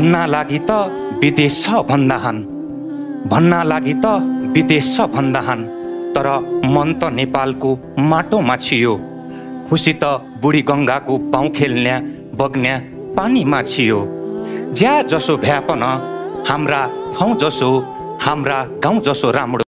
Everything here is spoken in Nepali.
भन्ना लागि त विदेश छ भन्दाहान। भन्ना लागि त विदेश छ भन्दाहान। तर मन त नेपालको माटोमा छियो। खुसी त बुढी गङ्गाको पाउ खेल्ने बग्न्या पानीमा छियो। ज्या जसो भ्यापन हाम्रा ठाउँ जसो हाम्रा गाउँ जसो राम्रो।